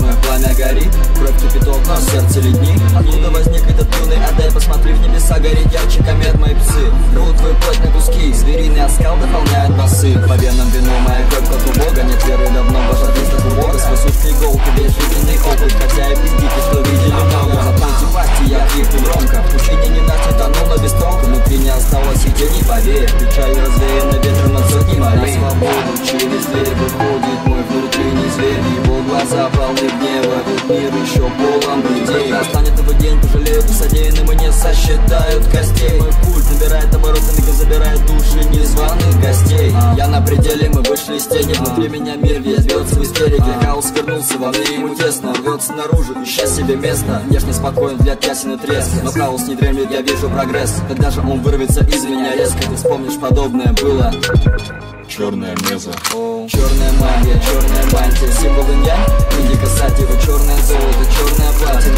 Мое пламя горит Кровь кипяток, но сердце ледник Откуда возник этот юный адепт Посмотри в небеса, горит ярче комет мои псы. Рвут твою плоть на куски Звериный оскал дополняет басы. По венам вино, моя кровь как у бога Нет веры давно, божественных у бога. Свой сутки иголки, весь жизненный опыт сосчитают костей. Мой культ набирает обороты, мига забирает души незваных гостей. Я на пределе, мы вышли из тени. Внутри меня мир весь бьется в истерике. Хаос вернулся, во мне ему тесно. Рвется наружу, ища себе место. Внешне спокоен, взгляд ясен и треск. Но хаос не дремлет, я вижу прогресс. Когда же он вырвется из меня резко Ты вспомнишь, подобное было. Черная меза. Черная магия, черная мантия, символ инь-янь Индика сатива, черное золото, черное платье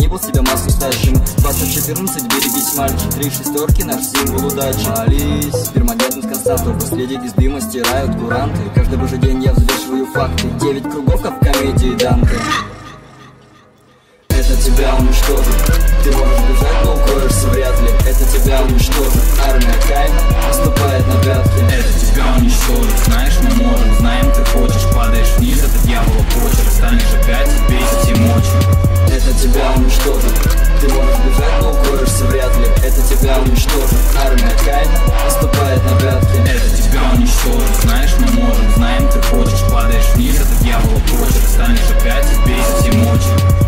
Ни был, себя массу ставящим 2014, берегись, мальчик. Три шестерки, наш символ удачи. Молись, перманентность константу Последи из дыма стирают куранты. Каждый божий день я взвешиваю факты. Девять кругов, как в комедии Данте. Это тебя уничтожит. Ты можешь бежать, тебя уничтожит Армия Кайна наступает на пятки Это тебя уничтожит. Знаешь, мы можем, знаем, ты хочешь Падаешь вниз, это дьявола почерк Станешь опять и и мочи.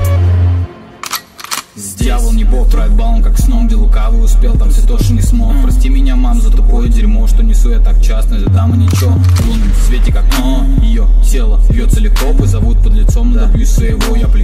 Дьявол не бог, трайбаун, как сном, где лукавый успел, там все тоже не смог. Прости меня, мам, за тупое дерьмо, что несу я так часто, для дамы ничего. В лунном свете, как но, ее тело бьется легко, позовут под лицом, добьюсь своего, я плюю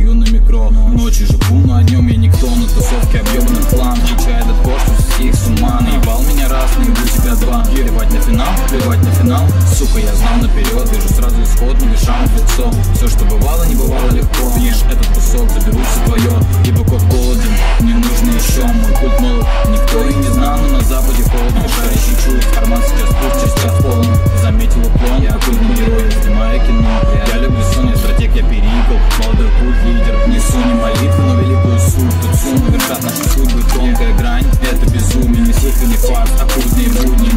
на финал, плевать на финал, сука, я знал наперед, вижу сразу исход, не мешам в лицо. Все, что бывало, не бывало легко, ешь этот кусок, заберу все твое, ибо кот голоден, мне нужно еще мой культ молод Никто и не знал, но на западе холод. Мешающий чует, карман сейчас пуст, сейчас полон. Заметил уклон, я культный герой, снимаю кино. Я люблю сон, я стратег, я перикл Молодой путь, лидер, несу не молитву, но великую суть. Тут суммы вершат наши судьбы, тонкая грань. Это безумие, не сутка, не фарс, оккультные будни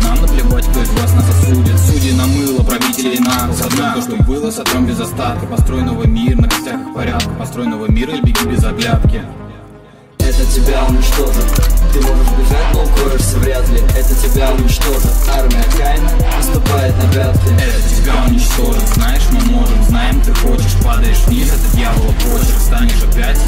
то, что было, сотрем без остатка. Построй новый мир на костяках порядка. Построй новый мир или беги без оглядки. Это тебя уничтожит. Ты можешь бежать, но укроешься вряд ли. Это тебя уничтожит. Армия Кайна наступает на пятки. Это тебя уничтожит. Знаешь, мы можем, знаем, ты хочешь. Падаешь вниз, это дьявола почерк Станешь опять